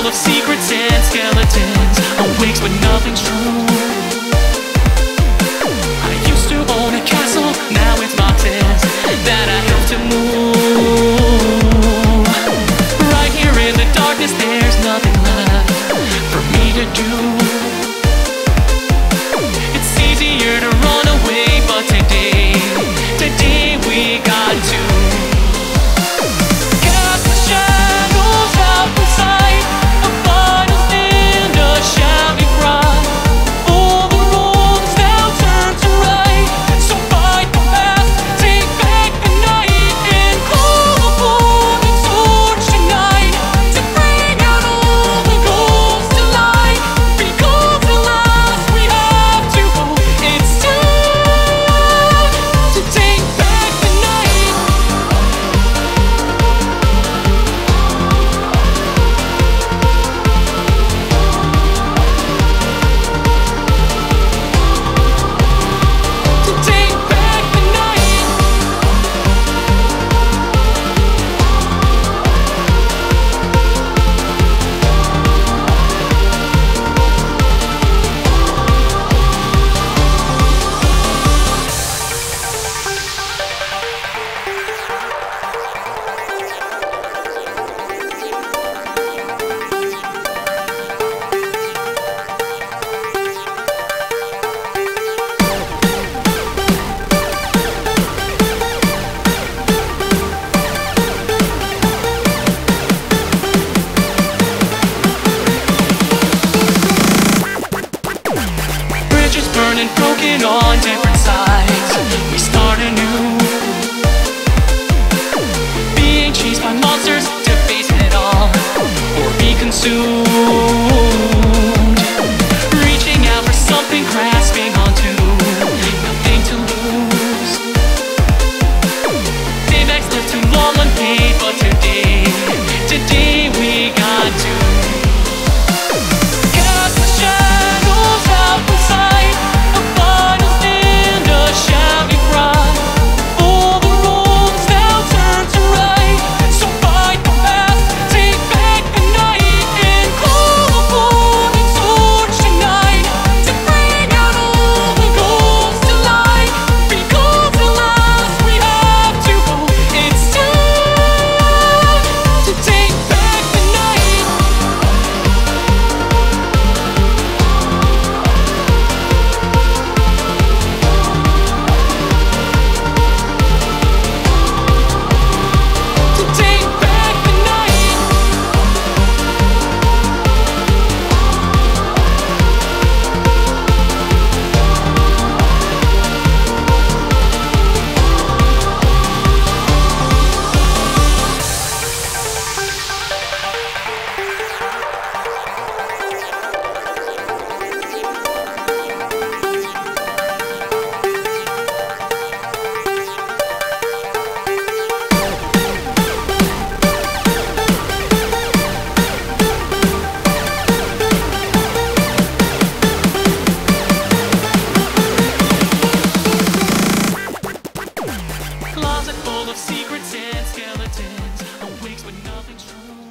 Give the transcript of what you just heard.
full of secrets and skeletons Awakes but nothing's true. I used to own a castle, now it's boxes That I have to move. Right here in the darkness there's nothing left For me to do. and broken on different sides. We start of secrets and skeletons, awakes when nothing's true.